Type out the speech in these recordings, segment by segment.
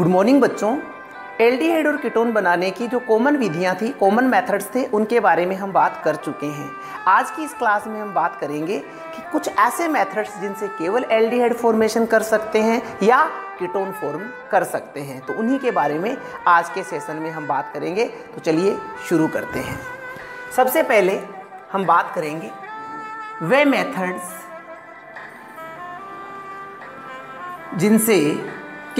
Good morning बच्चों। Aldehyde और ketone बनाने की जो कॉमन विधियाँ थी, कॉमन मेथड्स थे, उनके बारे में हम बात कर चुके हैं। आज की इस क्लास में हम बात करेंगे कि कुछ ऐसे मेथड्स जिनसे केवल एल्डिहाइड फॉर्मेशन कर सकते हैं या कीटोन फॉर्म कर सकते हैं। तो उन्हीं के बारे में आज के सेशन में हम बात करेंगे। तो चलिए शुरू करते हैं। सबसे पहले हम बात करेंगे वे मेथड्स जिनसे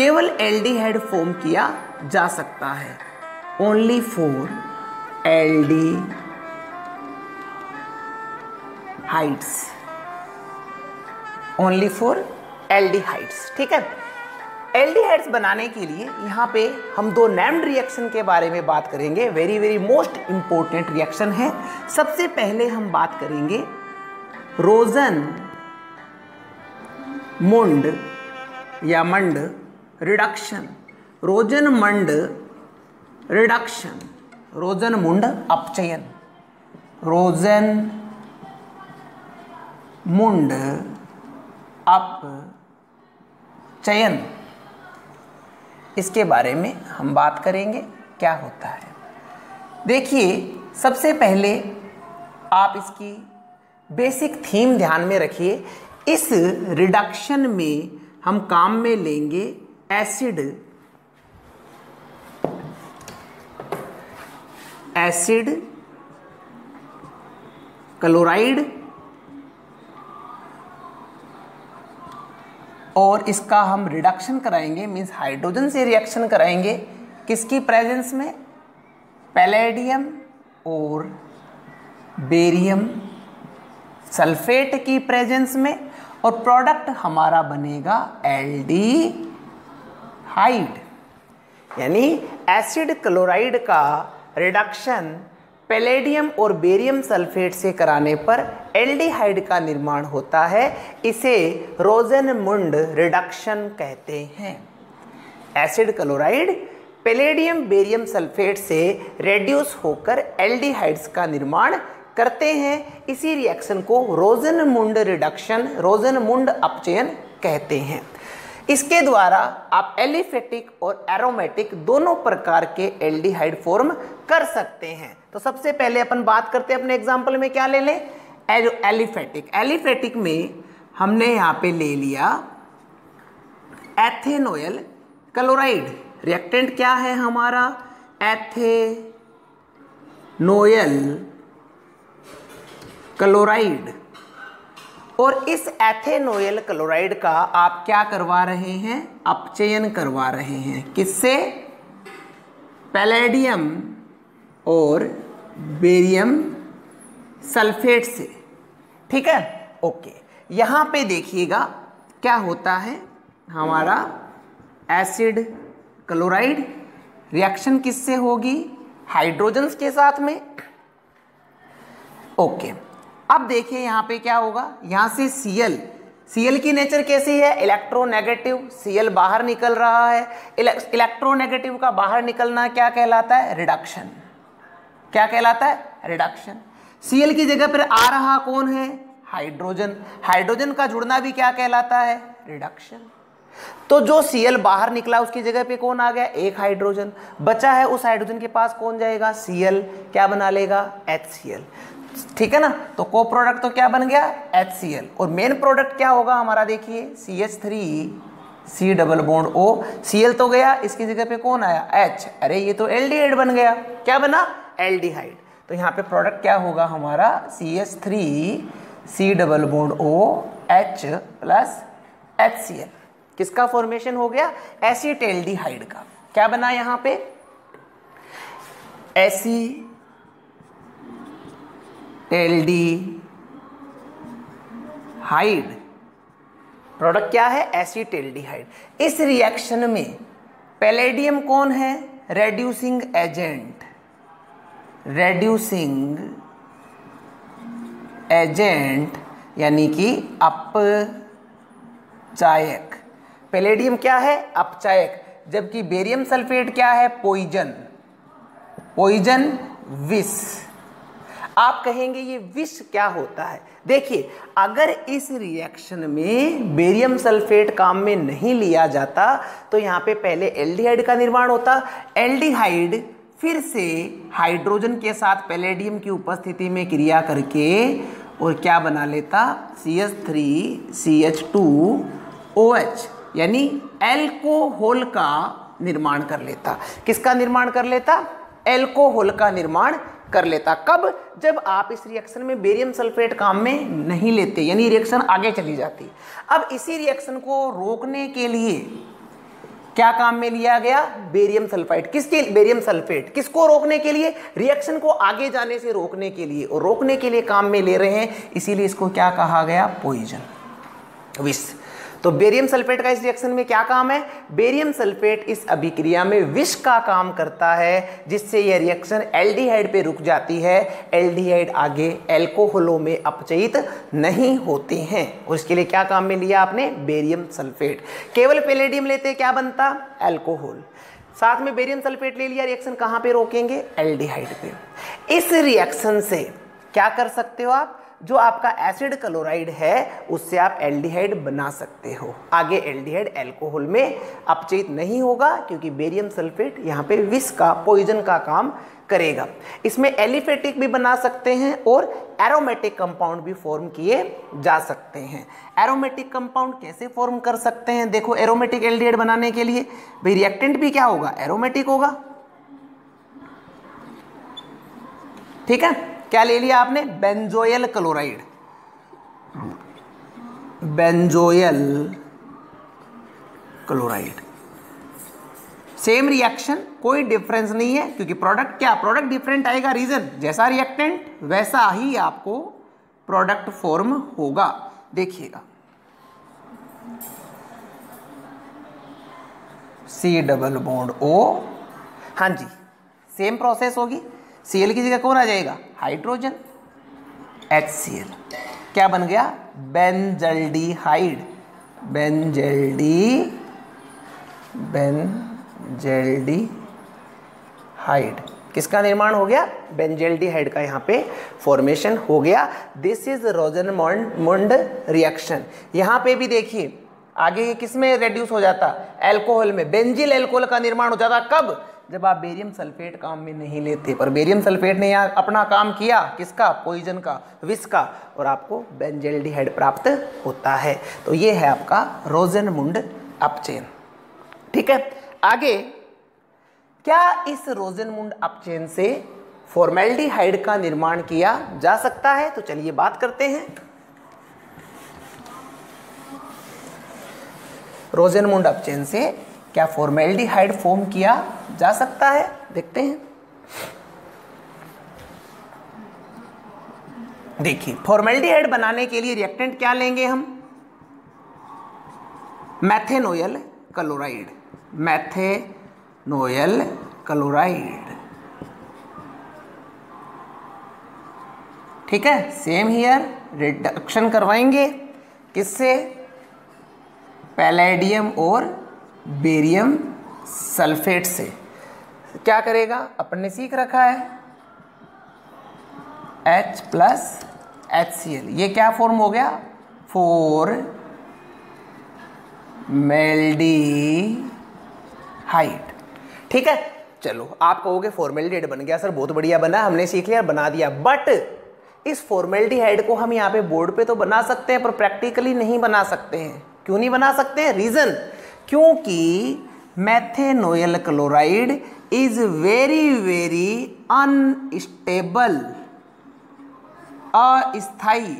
केवल एल्डिहाइड फॉर्म किया जा सकता है। Only for aldehydes only for aldehydes ठीक है? एल डी एल्डिहाइड्स बनाने के लिए यहाँ पे हम दो नेम्ड रिएक्शन के बारे में बात करेंगे। Very very most important reaction है। सबसे पहले हम बात करेंगे रोजन, मुंड या मंड। रिडक्शन रोजन मंड रिडक्शन रोजन मुंड अपचयन रोजन मुंड अप चयन इसके बारे में हम बात करेंगे, क्या होता है। देखिए, सबसे पहले आप इसकी बेसिक थीम ध्यान में रखिए। इस रिडक्शन में हम काम में लेंगे एसिड एसिड क्लोराइड और इसका हम रिडक्शन कराएँगे मींस हाइड्रोजन से रिएक्शन कराएँगे। किसकी प्रेजेंस में? पैलेडियम और बेरियम सल्फेट की प्रेजेंस में और प्रोडक्ट हमारा बनेगा एल्डी हाइड यानी एसिड क्लोराइड का रिडक्शन पैलेडियम और बेरियम सल्फेट से कराने पर एल्डिहाइड का निर्माण होता है, इसे रोजन मुंड रिडक्शन कहते हैं। Acid chloride palladium barium sulphate से रेड्यूस होकर एल्डिहाइड्स का निर्माण करते हैं। इसी रिएक्शन को रोजन मुंड रिडक्शन रोजन मुंड अपचयन कहते हैं। इसके द्वारा आप एलिफेटिक और एरोमेटिक दोनों प्रकार के एल्डिहाइड फॉर्म कर सकते हैं। तो सबसे पहले अपन बात करते हैं अपने एग्जांपल में क्या ले लें? एलिफेटिक। एलिफेटिक में हमने यहाँ पे ले लिया एथेनोयल क्लोराइड। रिएक्टेंट क्या है हमारा? Ethanoyl chloride. और इस एथेनोयल क्लोराइड का आप क्या करवा रहे हैं? अपचयन करवा रहे हैं। किससे? पैलेडियम और बेरियम सल्फेट से। ठीक है? ओके। यहाँ पे देखिएगा क्या होता है हमारा एसिड क्लोराइड। रिएक्शन किससे होगी? हाइड्रोजन्स के साथ में। ओके। अब देखिए यहाँ पे क्या होगा, यहाँ से Cl Cl की नेचर कैसी है? इलेक्ट्रोनेगेटिव Cl बाहर निकल रहा है। इलेक्ट्रोनेगेटिव का बाहर निकलना क्या कहलाता है? रिडक्शन क्या कहलाता है? रिडक्शन Cl की जगह पर आ रहा कौन है? हाइड्रोजन हाइड्रोजन का जुड़ना भी क्या कहलाता है? रिडक्शन तो जो Cl बाहर निकला, उसकी जगह पे कौन आ गया? एक हाइड्रोजन बचा है उस हाइड्रोजन के पास कौन जाएगा? Cl. क्या बना लेगा? एच HCl ठीक है ना? तो को प्रोडक्ट तो क्या बन गया? HCl और मेन प्रोडक्ट क्या होगा हमारा देखिए? C H three C double bond O Cl तो गया, इसकी जगह पे कौन आया? H. अरे, ये तो एल्डिहाइड बन गया। क्या बना? एल्डिहाइड तो यहाँ पे प्रोडक्ट क्या होगा हमारा? C H three C double bond O H plus H C L किसका फॉर्मेशन हो गया? एसिटेल्डिहाइड का. क्या बना यहाँ पे? एसी टेल्डी हाइड प्रोडक्ट क्या है? एसिटेल्डिहाइड इस रिएक्शन में पैलेडियम कौन है? रेड्यूसिंग एजेंट रेड्यूसिंग एजेंट यानी कि अपचायक. पैलेडियम क्या है? अपचायक. जबकि बेरियम सल्फेट क्या है? पॉइजन पॉइजन विष. आप कहेंगे, ये विष क्या होता है? देखिए, अगर इस रिएक्शन में बेरियम सल्फेट काम में नहीं लिया जाता तो यहाँ पे पहले एल्डिहाइड का निर्माण होता। एल्डिहाइड फिर से हाइड्रोजन के साथ पैलेडियम की उपस्थिति में क्रिया करके और क्या बना लेता? C H three C H two O H यानी एल्कोहल का निर्माण कर लेता। किसका निर्माण कर लेता? एल्कोहल का निर्माण कर लेता। कब? जब आप इस रिएक्शन में बेरियम सल्फेट काम में नहीं लेते, यानी रिएक्शन आगे चली जाती। अब इसी रिएक्शन को रोकने के लिए क्या काम में लिया गया? बेरियम सल्फाइड किसके बेरियम सल्फेट किसको रोकने के लिए? रिएक्शन को आगे जाने से रोकने के लिए। और रोकने के लिए काम में ले रहे हैं, इसीलिए इसको क्या कहा गया? पॉइजन विष। तो बेरियम सल्फेट का इस रिएक्शन में क्या काम है? बेरियम सल्फेट इस अभिक्रिया में विष का काम करता है, जिससे यह रिएक्शन एल्डिहाइड पे रुक जाती है। एल्डिहाइड आगे एल्कोहलों में अपचयित नहीं होते हैं। और इसके लिए क्या काम में लिया आपने? बेरियम सल्फेट केवल पेलेडियम लेते क्या बनता? एल्कोहल साथ में बेरियम सल्फेट ले लिया रिएक्शन कहाँ पे रोकेंगे? एल्डिहाइड पे। इस रिएक्शन से क्या कर सकते हो आप? जो आपका एसिड क्लोराइड है, उससे आप एल्डिहाइड बना सकते हो। आगे एल्डिहाइड एल्कोहल में अपचयित नहीं होगा, क्योंकि बेरियम सल्फेट यहाँ पे विष का पॉइजन का काम करेगा। इसमें एलिफेटिक भी बना सकते हैं और एरोमेटिक कंपाउंड भी फॉर्म किए जा सकते हैं। एरोमेटिक कंपाउंड कैसे फॉर्म कर सकते हैं? देखो एरोमेटिक एल्डिहाइड बनाने के लिए भाई रिएक्टेंट भी क्या होगा? एरोमेटिक होगा। ठीक है? क्या ले लिया आपने? Benzoyl chloride. Benzoyl chloride. Same reaction कोई डिफरेंस नहीं है, क्योंकि प्रोडक्ट क्या? प्रोडक्ट डिफरेंट आएगा रीजन जैसा रिएक्टेंट वैसा ही आपको प्रोडक्ट फॉर्म होगा। देखिएगा। सी डबल बॉन्ड ओ हाँ जी सेम प्रोसेस होगी। सी की जगह कौन आ जाएगा? हाइड्रोजन एच सी एल क्या बन गया? बेंजल्डीहाइड बेंजल्डी बेंजल्डी हाइड किसका निर्माण हो गया? बेंजेल्डिहाइड का यहाँ पे फॉर्मेशन हो गया। दिस इज़ रोजन मुंड रिएक्शन यहाँ पे भी देखिए, आगे में रेड्यूस हो जाता? एल्कोहल में। बेंजिल एल्कोहल का निर्माण हो जाता कब? जब आप बेरियम सल्फेट काम में नहीं लेते, पर बेरियम सल्फेट ने यहाँ अपना काम किया, किसका? पॉइजन का, विष का, और आपको बेंजेल्डिहाइड प्राप्त होता है। तो ये है आपका रोजन मुंड अपचेन ठीक है? आगे, क्या इस रोजन मुंड अपचेन से फॉर्मेल्डिहाइड का निर्माण किया जा सकता है? तो चलिए बात करते हैं। रोजन मुंड अपचेन से क्या फॉर्मेल्डिहाइड फॉर्म किया जा सकता है? देखते हैं। देखिए फॉर्मेल्डिहाइड बनाने के लिए रिएक्टेंट क्या लेंगे हम? मैथेनोयल क्लोराइड मैथेनोयल क्लोराइड ठीक है? सेम हियर रिडक्शन करवाएँगे। किससे? पैलेडियम और बेरियम सल्फेट से। क्या करेगा? अपन ने सीख रखा है। H plus H C L ये क्या फॉर्म हो गया? फोर मेल्डी हाइट ठीक है? चलो आप कहोगे फॉर्मेल्डिहाइड बन गया सर बहुत बढ़िया बना। हमने सीख लिया, बना दिया। बट इस फॉर्मेल्डिहाइड को हम यहाँ पे बोर्ड पे तो बना सकते हैं, पर प्रैक्टिकली नहीं बना सकते हैं। क्यों नहीं बना सकते हैं? रीजन क्योंकि methanoyl chloride is very very unstable अस्थाई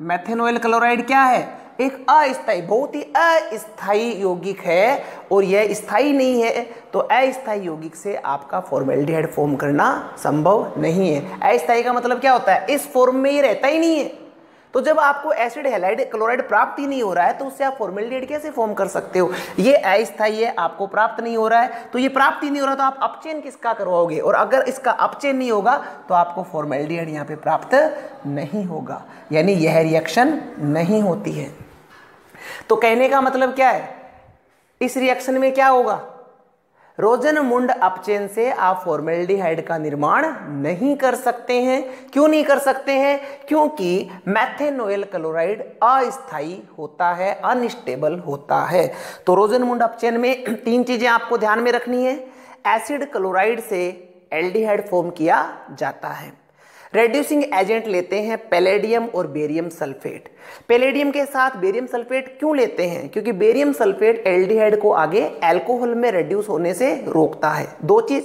मैथेनोयल क्लोराइड क्या है? एक अस्थाई, बहुत ही अस्थाई यौगिक है और यह स्थायी नहीं है तो अस्थाई यौगिक से आपका फॉर्मेल्डिहाइड फॉर्म करना संभव नहीं है। अस्थाई का मतलब क्या होता है? इस फॉर्म में ये रहता ही नहीं है। तो जब आपको एसिड हेलाइड क्लोराइड प्राप्त ही नहीं हो रहा है तो उससे आप फॉर्मेल्डिहाइड कैसे फॉर्म कर सकते हो? ये अस्थाई है, आपको प्राप्त नहीं हो रहा है। तो ये प्राप्त ही नहीं हो रहा तो आप अपचेन किसका करवाओगे? और अगर इसका अपचेन नहीं होगा तो आपको फॉर्मेल्डिहाइड यहाँ पे प्राप्त नहीं होगा। यानी यह रिएक्शन नहीं होती है। तो कहने का मतलब क्या है? इस रिएक्शन में क्या होगा? रोजनमुंड अपचेन से आप फॉर्मेल्डिहाइड का निर्माण नहीं कर सकते हैं। क्यों नहीं कर सकते हैं? क्योंकि मैथेनोयल क्लोराइड अस्थाई होता है अनस्टेबल होता है। तो रोजन मुंड अपचेन में तीन चीज़ें आपको ध्यान में रखनी है। एसिड क्लोराइड से एल्डिहाइड फॉर्म किया जाता है। रेड्यूसिंग एजेंट लेते हैं पैलेडियम और बेरियम सल्फेट पैलेडियम के साथ बेरियम सल्फेट क्यों लेते हैं? क्योंकि बेरियम सल्फेट एल्डिहाइड को आगे एल्कोहल में रेड्यूस होने से रोकता है। दो चीज़.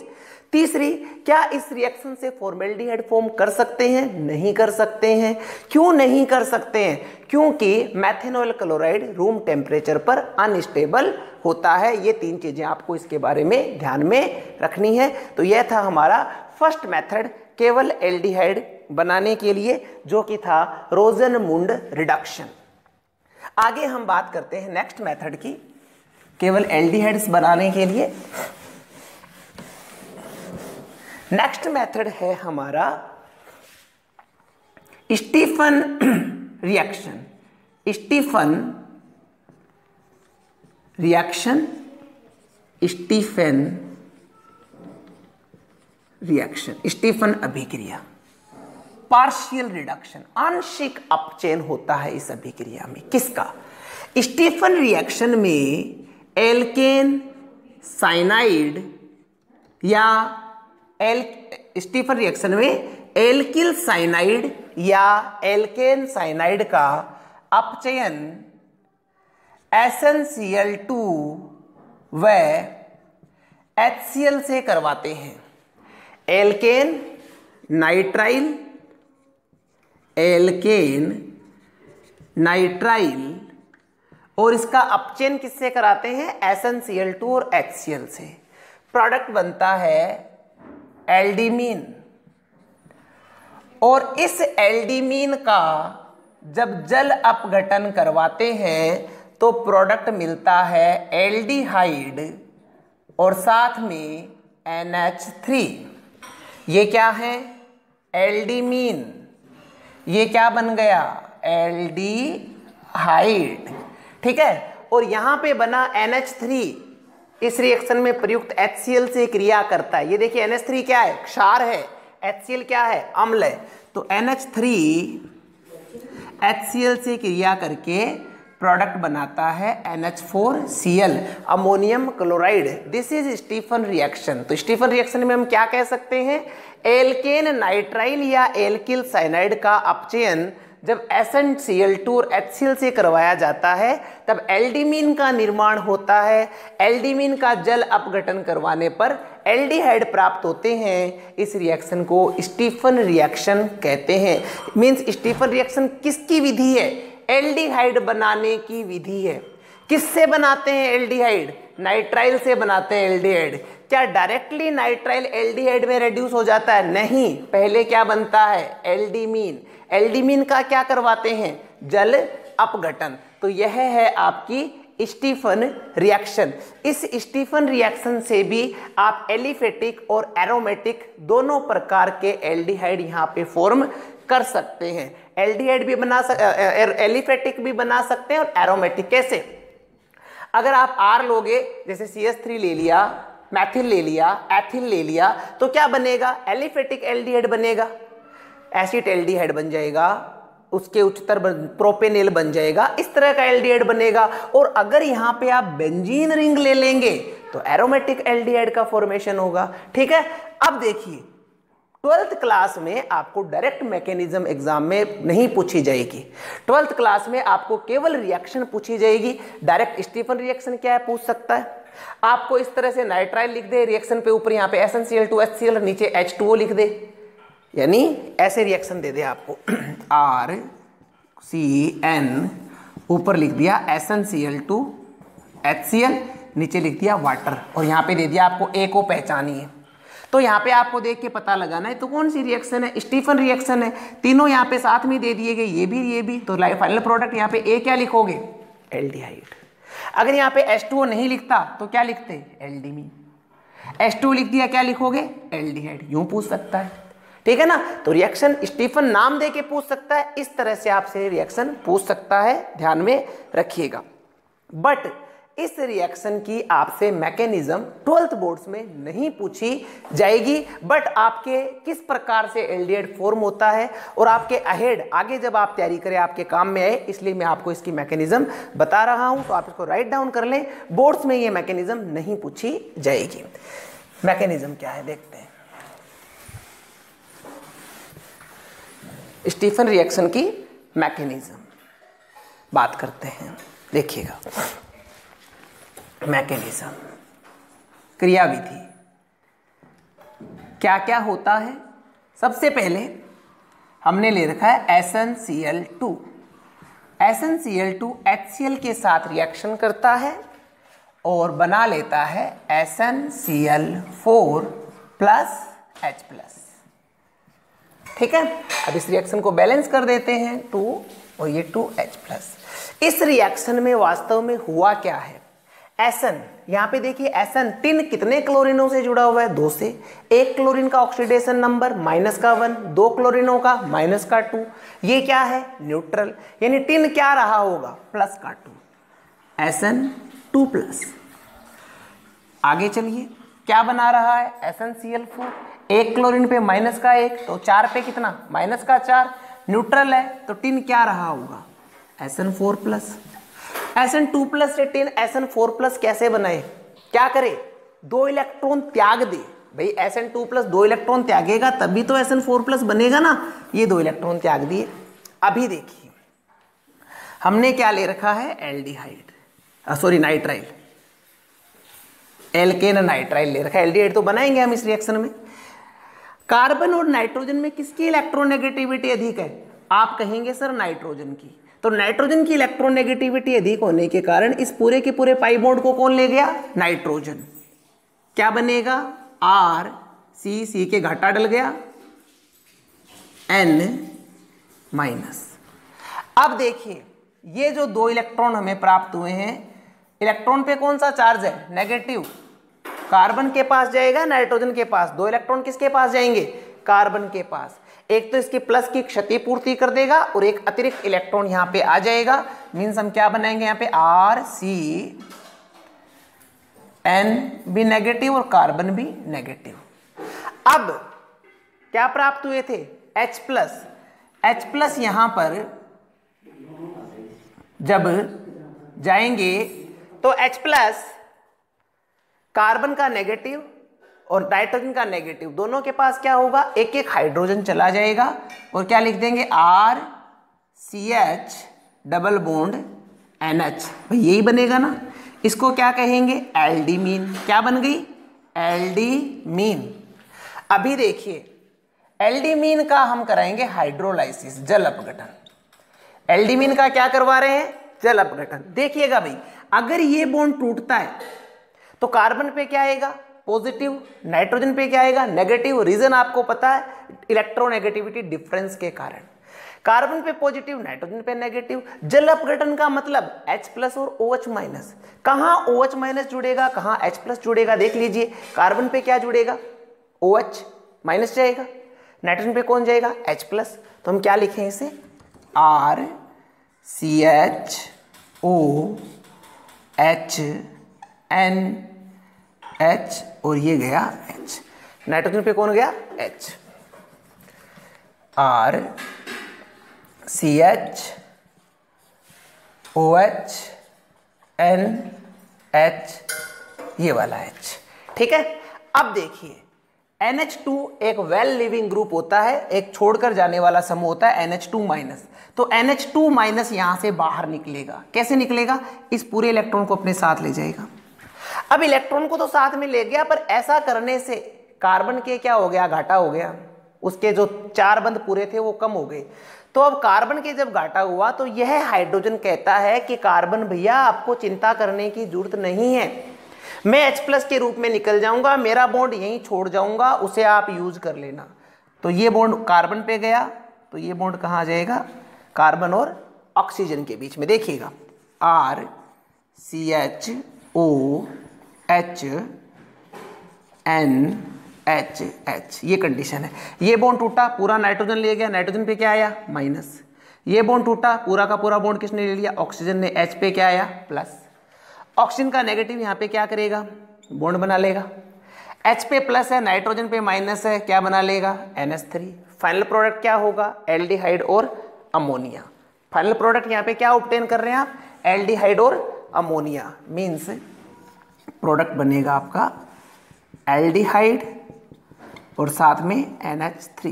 तीसरी, क्या इस रिएक्शन से फॉर्मेल्डिहाइड फॉर्म कर सकते हैं? नहीं कर सकते हैं। क्यों नहीं कर सकते हैं? क्योंकि मैथेनॉल क्लोराइड रूम टेम्परेचर पर अनस्टेबल होता है। ये तीन चीज़ें आपको इसके बारे में ध्यान में रखनी है। तो यह था हमारा फ़र्स्ट मेथड केवल एल्डिहाइड बनाने के लिए, जो कि था रोजन मुंड रिडक्शन। आगे हम बात करते हैं नेक्स्ट मेथड की, केवल एल्डिहाइड्स बनाने के लिए। नेक्स्ट मेथड है हमारा Stephen reaction. Stephen reaction, Stephen reaction Stephen अभिक्रिया पार्शियल रिडक्शन आंशिक अपचयन होता है इस अभिक्रिया में। किसका? स्टीफन रिएक्शन में एल्केन साइनाइड या एल स्टीफन रिएक्शन में एल्किल साइनाइड या एल्केन साइनाइड का अपचयन एसएनसीएल टू व एचसीएल से करवाते हैं। एल्केन नाइट्राइल एल्केन नाइट्राइल, और इसका अपचयन किससे कराते हैं? S N C L two और एच सी एल से। प्रोडक्ट बनता है एल्डीमीन। और इस एल्डीमीन का जब जल अपघटन करवाते हैं तो प्रोडक्ट मिलता है एल्डिहाइड और साथ में NH3 ये क्या है? एल्डीमीन। ये क्या बन गया? एल्डीहाइड। ठीक है? और यहाँ पे बना NH3 इस रिएक्शन में प्रयुक्त HCl से क्रिया करता है। ये देखिए NH3 क्या है? क्षार है। HCl क्या है? अम्ल है। तो NH3 HCl से क्रिया करके प्रोडक्ट बनाता है NH4Cl ammonium chloride. This is Stephen reaction तो स्टीफन रिएक्शन में हम क्या कह सकते हैं? एल्केन नाइट्राइल या एल्किल साइनाइड का अपचयन जब SnCl2 और HCl से करवाया जाता है, तब एल्डीमीन का निर्माण होता है। एल्डीमीन का जल अपघटन करवाने पर एल्डिहाइड प्राप्त होते हैं। इस रिएक्शन को स्टीफन रिएक्शन कहते हैं। मींस स्टीफन रिएक्शन किसकी विधि है? एल्डिहाइड बनाने की विधि है। किससे बनाते हैं एल्डिहाइड? नाइट्राइल से बनाते हैं एल्डिहाइड। क्या डायरेक्टली नाइट्राइल एल्डिहाइड में रेड्यूस हो जाता है? नहीं। पहले क्या बनता है? एल्डीमीन। एल्डीमीन का क्या करवाते हैं? जल अपघटन। तो यह है आपकी स्टीफन रिएक्शन। इस स्टीफन रिएक्शन से भी आप एलिफेटिक और एरोमेटिक दोनों प्रकार के एल्डिहाइड यहाँ पे फॉर्म कर सकते हैं। एल्डिहाइड भी बना सक एलिफेटिक भी बना सकते हैं और एरोमेटिक कैसे? अगर आप आर लोगे, जैसे सी एस थ्री ले लिया मैथिल ले लिया एथिल ले लिया तो क्या बनेगा? एलिफेटिक एल्डिहाइड बनेगा। एसिड एल्डिहाइड बन जाएगा। उसके उच्चतर प्रोपेनेल बन जाएगा, इस तरह का एल्डिहाइड बनेगा। और अगर यहाँ पे आप बेंजीन रिंग ले लेंगे तो एरोमेटिक एल्डिहाइड का फॉर्मेशन होगा, ठीक है? अब देखिए, ट्वेल्थ क्लास में आपको डायरेक्ट मैकेनिज्म एग्ज़ाम में नहीं पूछी जाएगी। ट्वेल्थ क्लास में आपको केवल रिएक्शन पूछी जाएगी। डायरेक्ट स्टीफन रिएक्शन क्या है, पूछ सकता है? आपको इस तरह से नाइट्राइल लिख दे रिएक्शन पे ऊपर यहाँ पे S N C L two H C L नीचे एच टू ओ लिख दे। यानी ऐसे रिएक्शन दे दे आपको। आर सी एन ऊपर लिख दिया S N C L two H C L नीचे लिख दिया वाटर और यहाँ पे दे दिया आपको ए को पहचानिए। तो यहाँ पे आपको देख के पता लगाना है तो कौन सी रिएक्शन है? स्टीफन रिएक्शन है। तीनों यहाँ पे साथ में दे दिए गए, ये भी ये भी। तो फाइनल प्रोडक्ट यहाँ पे ए क्या लिखोगे? एल्डिहाइड अगर यहाँ पे H2O नहीं लिखता तो क्या लिखते? एल्डीमीन H2O लिख दिया, क्या लिखोगे? एल्डिहाइड यूँ पूछ सकता है। ठीक है ना? तो रिएक्शन स्टीफन नाम दे के पूछ सकता है। इस तरह से आपसे रिएक्शन पूछ सकता है। ध्यान में रखिएगा। बट इस रिएक्शन की आपसे मैकेनिज्म ट्वेल्थ बोर्ड्स में नहीं पूछी जाएगी। बट आपके किस प्रकार से एल्डिहाइड फॉर्म होता है और आपके अहेड आगे जब आप तैयारी करें, आपके काम में आए, इसलिए मैं आपको इसकी मैकेनिज्म बता रहा हूँ। तो आप इसको राइट डाउन कर लें। बोर्ड्स में ये मैकेनिज्म नहीं पूछी जाएगी। मैकेनिज्म क्या है? देखते हैं। स्टीफन रिएक्शन की मैकेनिज्म। बात करते हैं। देखिएगा। मैकेनिज्म। क्रियाविधि क्या क्या होता है? सबसे पहले हमने ले रखा है S N C L two S N C L two H C L के साथ रिएक्शन करता है और बना लेता है S N C L four plus H plus ठीक है? अब इस रिएक्शन को बैलेंस कर देते हैं टू और ये टू एच प्लस इस रिएक्शन में वास्तव में हुआ क्या है? एसन यहाँ पे देखिए एसन टिन कितने क्लोरिनों से जुड़ा हुआ है? दो से. एक क्लोरीन का ऑक्सीडेशन नंबर माइनस का वन दो क्लोरिनों का माइनस का टू ये क्या है? न्यूट्रल यानी टिन क्या रहा होगा? प्लस का टू एसन टू प्लस आगे चलिए. क्या बना रहा है? S N C L four एक क्लोरीन पे माइनस का एक तो चार पे कितना? माइनस का चार। न्यूट्रल है तो टिन क्या रहा होगा? S N four plus. S N two plus से tin S N four plus कैसे बनाए? क्या करे? दो इलेक्ट्रॉन त्याग दे। भाई, एस एन टू प्लस दो इलेक्ट्रॉन त्यागेगा, तभी तो एस एन फोर प्लस बनेगा ना। ये दो इलेक्ट्रॉन त्याग दिए। अभी देखिए, हमने क्या ले रखा है? Aldehyde. Sorry, nitrile. Alkane nitrile ले रखा है। एल्डिहाइड तो बनाएँगे हम इस रिएक्शन में। कार्बन और नाइट्रोजन में किसकी इलेक्ट्रोनेगेटिविटी अधिक है? आप कहेंगे, सर, नाइट्रोजन की। तो नाइट्रोजन की इलेक्ट्रोनेगेटिविटी अधिक होने के कारण इस पूरे के पूरे पाई बोर्ड को कौन ले गया? नाइट्रोजन। क्या बनेगा? आर सी सी के घाटा डल गया। एन माइनस अब देखिए, ये जो दो इलेक्ट्रॉन हमें प्राप्त हुए हैं, इलेक्ट्रॉन पे कौन सा चार्ज है? नेगेटिव कार्बन के पास जाएगा, नाइट्रोजन के पास। दो इलेक्ट्रॉन किसके पास जाएँगे? कार्बन के पास। एक तो इसकी प्लस की क्षतिपूर्ति कर देगा और एक अतिरिक्त इलेक्ट्रॉन यहाँ पे आ जाएगा। मीन्स हम क्या बनाएँगे यहाँ पे? आर, सी, एन भी नेगेटिव और कार्बन भी नेगेटिव अब क्या प्राप्त हुए थे? H प्लस एच प्लस यहाँ पर जब जाएँगे तो H प्लस कार्बन का नेगेटिव और नाइट्रोजन का नेगेटिव, दोनों के पास क्या होगा? एक एक हाइड्रोजन चला जाएगा। और क्या लिख देंगे? R C H double bond N H यही बनेगा ना? इसको क्या कहेंगे? एल डी मीन क्या बन गई? एल डी मीन अभी देखिए एल डी मीन का हम कराएँगे हाइड्रोलाइसिस जल अपघटन। एल डी मीन का क्या करवा रहे हैं? जल अपघटन। देखिएगा भाई, अगर ये बोन्ड टूटता है तो कार्बन पे क्या आएगा? पॉजिटिव, नाइट्रोजन पे क्या आएगा? नेगेटिव। रीजन आपको पता है, इलेक्ट्रोनेगेटिविटी डिफरेंस के कारण। कार्बन पे पॉजिटिव, नाइट्रोजन पे नेगेटिव। जल अपघटन का मतलब H प्लस और OH माइनस कहाँ OH माइनस जुड़ेगा, कहाँ H प्लस जुड़ेगा, देख लीजिए। कार्बन पे क्या जुड़ेगा? OH माइनस जाएगा। नाइट्रोजन पे कौन जाएगा? H प्लस तो हम क्या लिखें इसे? R C H O H N H और ये गया एच नाइट्रोजन पे कौन गया? H R C H O H N H ये वाला एच ठीक है? अब देखिए NH2 एक वेल लिविंग ग्रुप होता है, एक छोड़कर जाने वाला समूह होता है NH2 माइनस तो NH2 माइनस यहाँ से बाहर निकलेगा. कैसे निकलेगा? इस पूरे इलेक्ट्रॉन को अपने साथ ले जाएगा. अब इलेक्ट्रॉन को तो साथ में ले गया, पर ऐसा करने से कार्बन के क्या हो गया? घाटा हो गया। उसके जो चार बंद पूरे थे, वो कम हो गए। तो अब कार्बन के जब घाटा हुआ तो यह हाइड्रोजन कहता है कि कार्बन भैया, आपको चिंता करने की ज़रूरत नहीं है। मैं H प्लस के रूप में निकल जाऊँगा, मेरा बॉन्ड यहीं छोड़ जाऊँगा, उसे आप यूज़ कर लेना। तो ये बॉन्ड कार्बन पे गया तो ये बॉन्ड कहाँ जाएगा? कार्बन और ऑक्सीजन के बीच में। देखिएगा। R C H O H N H H ये कंडीशन है। ये बॉन्ड टूटा, पूरा नाइट्रोजन ले गया नाइट्रोजन पे क्या आया? माइनस ये बॉन्ड टूटा, पूरा का पूरा बॉन्ड किसने ले लिया? ऑक्सीजन ने एच पे क्या आया? प्लस ऑक्सीजन का नेगेटिव यहाँ पे क्या करेगा? बॉन्ड बना लेगा। एच पे प्लस है नाइट्रोजन पे माइनस है, क्या बना लेगा? NH3 फाइनल प्रोडक्ट क्या होगा? एल्डिहाइड और अमोनिया फाइनल प्रोडक्ट यहाँ पे क्या ऑप्टेन कर रहे हैं आप? एल्डिहाइड और अमोनिया मीन्स प्रोडक्ट बनेगा आपका एल्डिहाइड और साथ में NH3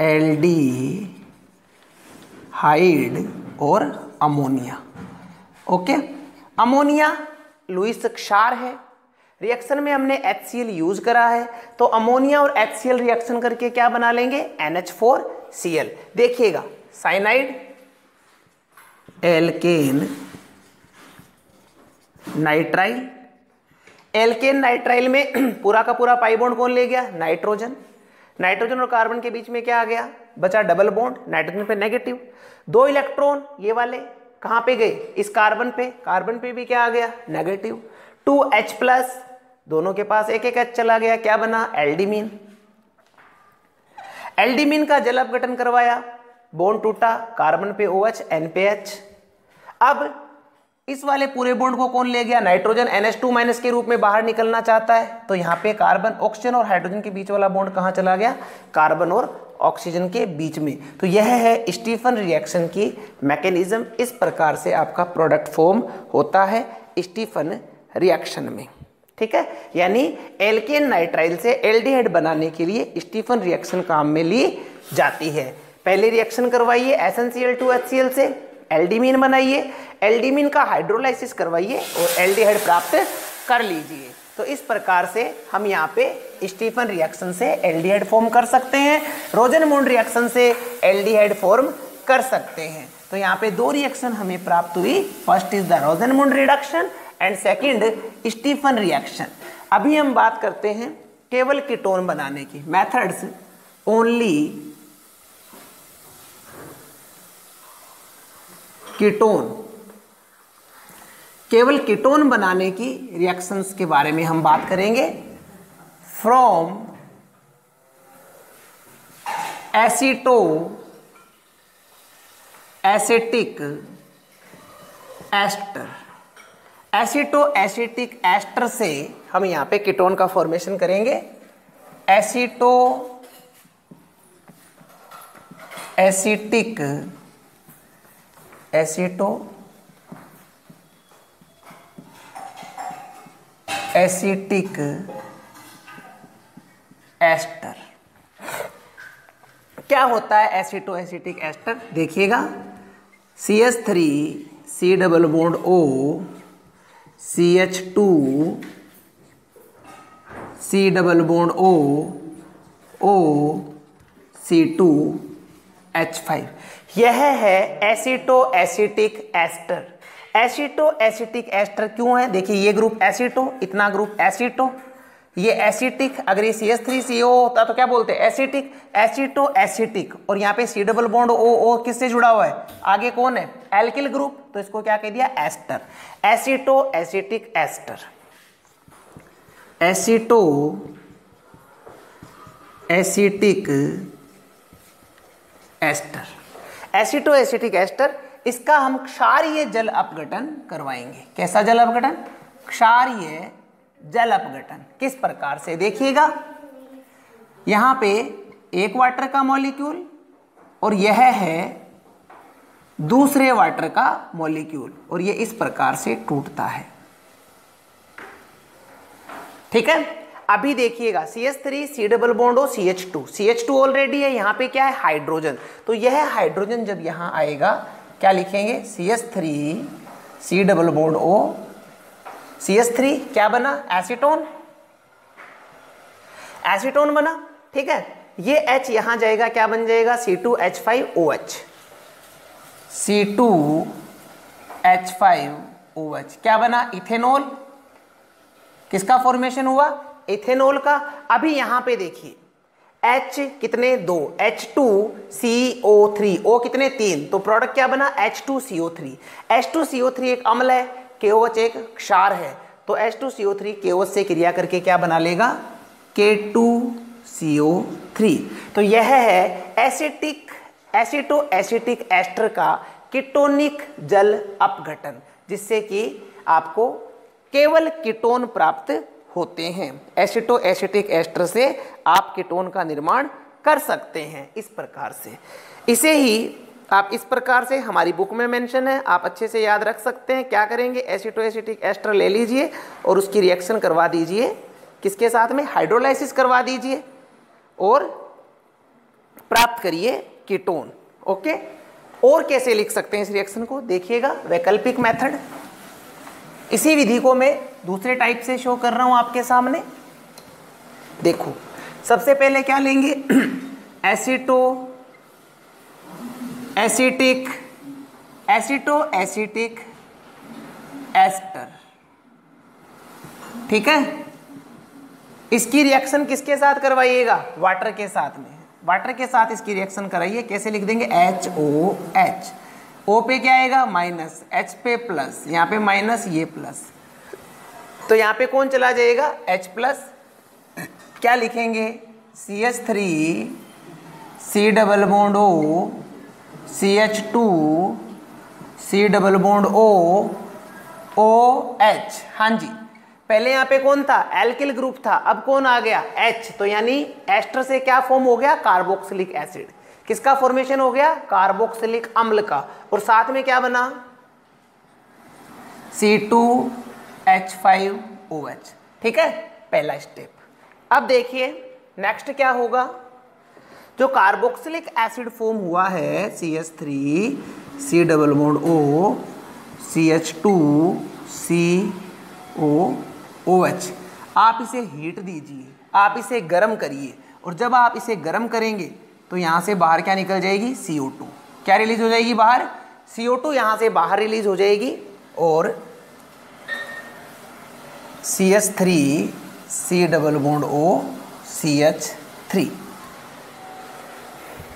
एल्डिहाइड और अमोनिया। ओके? अमोनिया लुइस क्षार है। रिएक्शन में हमने HCl यूज़ करा है। तो अमोनिया और HCl रिएक्शन करके क्या बना लेंगे? NH4Cl देखिएगा, cyanide, alkane, nitrile alkane nitrile में पूरा का पूरा पाई बॉन्ड कौन ले गया? नाइट्रोजन। नाइट्रोजन और कार्बन के बीच में क्या आ गया? बचा डबल बॉन्ड, नाइट्रोजन पे नेगेटिव। दो इलेक्ट्रॉन, ये वाले, कहाँ पे गए? इस कार्बन पे। कार्बन पे भी क्या आ गया? नेगेटिव। टू एच प्लस, दोनों के पास एक एक एच चला गया। क्या बना? एल्डिमीन। एल्डिमीन का जल अपघटन करवाया। बॉन्ड टूटा, कार्बन पे ओ एच, एन पे एच। अब इस वाले पूरे बॉन्ड को कौन ले गया? नाइट्रोजन NH2 माइनस के रूप में बाहर निकलना चाहता है। तो यहाँ पे कार्बन, ऑक्सीजन और हाइड्रोजन के बीच वाला बॉन्ड कहाँ चला गया? कार्बन और ऑक्सीजन के बीच में। तो यह है स्टीफन रिएक्शन की मैकेनिज्म। इस प्रकार से आपका प्रोडक्ट फॉर्म होता है स्टीफन रिएक्शन में। ठीक है? यानी एल्केन नाइट्राइल से एल्डिहाइड बनाने के लिए स्टीफन रिएक्शन काम में ली जाती है। पहले रिएक्शन करवाइए SnCl2HCl से। एल्डिमीन बनाइए, एल्डिमीन का हाइड्रोलाइसिस करवाइए और एल्डिहाइड प्राप्त कर लीजिए। तो इस प्रकार से हम यहाँ पे स्टीफन रिएक्शन से एल्डिहाइड फॉर्म कर सकते हैं रोजन मोन रिएक्शन से एल्डिहाइड फॉर्म कर सकते हैं। तो यहाँ पे दो रिएक्शन हमें प्राप्त हुई, first is the Rosenmund reduction and second Stephen reaction. अभी हम बात करते हैं केवल कीटोन बनाने की, मेथड्स ओनली कीटोन। केवल कीटोन बनाने की रिएक्शंस के बारे में हम बात करेंगे। From aceto acetic ester aceto acetic ester से हम यहाँ पे कीटोन का फॉर्मेशन करेंगे। Aceto acetic aceto, acetic, ester. क्या होता है एसिटो, एसिटिक, एस्टर? देखिएगा। C H three C double bond O C H two C double bond O O C two H five यह है aceto acetic ester. Aceto acetic ester क्यों है? देखिए, ये ग्रुप एसिटो, इतना ग्रुप एसिटो। ये एसिटिक, अगर ये सी एस थ्री सी ओ होता तो क्या बोलते? हैं एसिटिक एसिटो एसिटिक और यहाँ पे सी डबल बॉन्ड ओ ओ किससे जुड़ा हुआ है? आगे कौन है? एल्किल ग्रुप तो इसको क्या कह दिया? Ester. Aceto acetic ester. Aceto acetic ester. Aceto acetic ester, इसका हम क्षारीय जल अपघटन करवाएँगे। कैसा जल अपघटन? क्षारीय जल अपघटन। किस प्रकार से? देखिएगा। यहाँ पे एक वाटर का मॉलिक्यूल और यह है दूसरे वाटर का मॉलिक्यूल और यह इस प्रकार से टूटता है। ठीक है? अभी देखिएगा C H three C double bond O C H two C H two already है, यहाँ पे क्या है? हाइड्रोजन तो यह हाइड्रोजन जब यहाँ आएगा, क्या लिखेंगे? C H three C double bond O. C H three क्या बना? एसिटोन एसिटोन बना, ठीक है? ये H यहाँ जाएगा, क्या बन जाएगा? C two H five O H C two H five O H क्या बना? इथेनॉल। किसका फॉर्मेशन हुआ? इथेनॉल का, अभी यहाँ पे देखिए। H कितने? दो। H2CO3 O कितने? तीन। तो प्रोडक्ट क्या बना? H2CO3 H2CO3 एक अम्ल है KOH एक क्षार है। तो H2CO3 KOH से क्रिया करके क्या बना लेगा? K2CO3 तो यह है एसिटिक, एसिटो एसिटिक एस्टर का कीटोनिक जल अपघटन, जिससे कि आपको केवल कीटोन प्राप्त होते हैं। एसिटो एसिटिक एस्टर से आप कीटोन का निर्माण कर सकते हैं इस प्रकार से। इसे ही आप इस प्रकार से हमारी बुक में मेंशन है, आप अच्छे से याद रख सकते हैं। क्या करेंगे? एसिटो एसिटिक एस्टर ले लीजिए और उसकी रिएक्शन करवा दीजिए। किसके साथ में? हाइड्रोलाइसिस करवा दीजिए और प्राप्त करिए कीटोन। ओके? और कैसे लिख सकते हैं इस रिएक्शन को? देखिएगा, वैकल्पिक मेथड इसी विधि को मैं दूसरे टाइप से शो कर रहा हूँ आपके सामने। देखो, सबसे पहले क्या लेंगे? Aceto acetic aceto acetic ester ठीक है? इसकी रिएक्शन किसके साथ करवाइएगा? वाटर के साथ में। वाटर के साथ इसकी रिएक्शन कराइए। कैसे लिख देंगे? एच ओ एच ओ पे क्या आएगा? माइनस एच पे प्लस यहाँ पे माइनस ये प्लस तो यहाँ पे कौन चला जाएगा? एच प्लस क्या लिखेंगे? C H three C double bond O C H two C double bond O O H हाँ जी. पहले यहाँ पे कौन था? एल्किल ग्रुप था. अब कौन आ गया? एच तो यानी एस्टर से क्या फॉर्म हो गया? कार्बोक्सिलिक एसिड किसका फॉर्मेशन हो गया? कार्बोक्सिलिक अम्ल का. और साथ में क्या बना? C2H5OH ठीक है? पहला स्टेप अब देखिए नेक्स्ट क्या होगा? जो कार्बोक्सिलिक एसिड फॉर्म हुआ है C H three C double bond O C H two C O O H आप इसे हीट दीजिए, आप इसे गर्म करिए, और जब आप इसे गर्म करेंगे तो यहाँ से बाहर क्या निकल जाएगी? सी ओ टू क्या रिलीज़ हो जाएगी बाहर? सी ओ टू यहाँ से बाहर रिलीज़ हो जाएगी, और C H three C double bond O C H three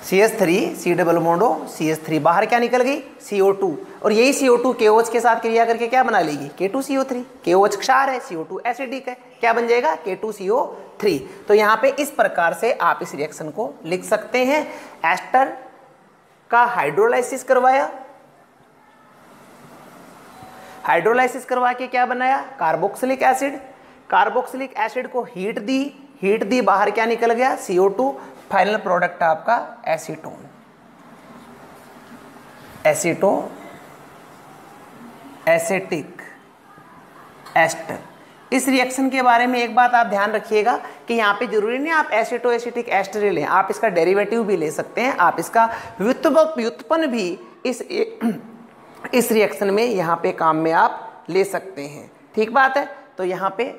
C S three C double bond O C S three बाहर क्या निकल गई? सी ओ टू और यही सी ओ टू के ओ एच के साथ क्रिया करके क्या बना लेगी? के टू सी ओ थ्री के ओ एच क्षार है सी ओ टू एसिडिक है. क्या बन जाएगा? के टू सी ओ थ्री तो यहाँ पे इस प्रकार से आप इस रिएक्शन को लिख सकते हैं. एस्टर का हाइड्रोलाइसिस करवाया. हाइड्रोलाइसिस करवा के क्या बनाया? Carboxylic acid. कार्बोक्सिलिक एसिड को हीट दी। हीट दी, बाहर क्या निकल गया? CO2 फाइनल प्रोडक्ट आपका एसीटोन एसीटो एसेटिक एस्टर इस रिएक्शन के बारे में एक बात आप ध्यान रखिएगा कि यहाँ पे ज़रूरी नहीं आप एसिटो एसिटिक एस्टर लें। आप इसका डेरिवेटिव भी ले सकते हैं। आप इसका व्युत्पन्न भी इस इस रिएक्शन में यहाँ पे काम में आप ले सकते हैं। ठीक बात है? तो यहाँ पे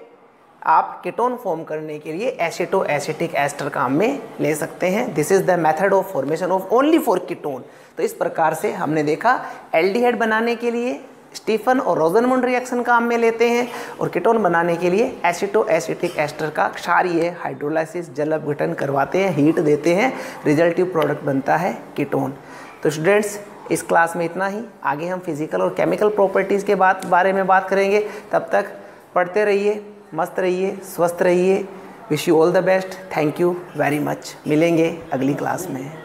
आप कीटोन फॉर्म करने के लिए एसिटो एसिटिक एस्टर काम में ले सकते हैं। This is the method of formation of only for ketone तो इस प्रकार से हमने देखा एल्डिहाइड बनाने के लिए स्टीफन और रोजनमुंड रिएक्शन काम में लेते हैं और कीटोन बनाने के लिए एसिटो एसिटिक एस्टर का क्षारीय हाइड्रोलाइसिस जल अपघटन करवाते हैं हीट देते हैं रिजल्टिव प्रोडक्ट बनता है कीटोन तो स्टूडेंट्स इस क्लास में इतना ही। आगे हम फ़िज़िकल और केमिकल प्रॉपर्टीज़ के बात, बारे में बात करेंगे। तब तक पढ़ते रहिए, मस्त रहिए, स्वस्थ रहिए। Wish you all the best thank you very much मिलेंगे अगली क्लास में।